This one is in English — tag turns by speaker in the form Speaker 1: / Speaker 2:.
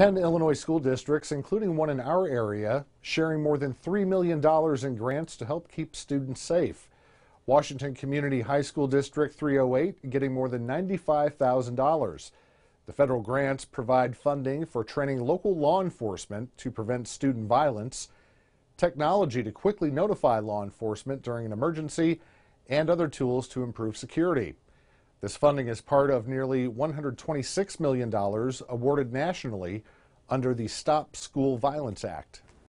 Speaker 1: 10 Illinois school districts, including one in our area, sharing more than $3 million in grants to help keep students safe. Washington Community High School District 308 getting more than $95,000. The federal grants provide funding for training local law enforcement to prevent student violence, technology to quickly notify law enforcement during an emergency, and other tools to improve security. This funding is part of nearly $126 million awarded nationally under the Stop School Violence Act.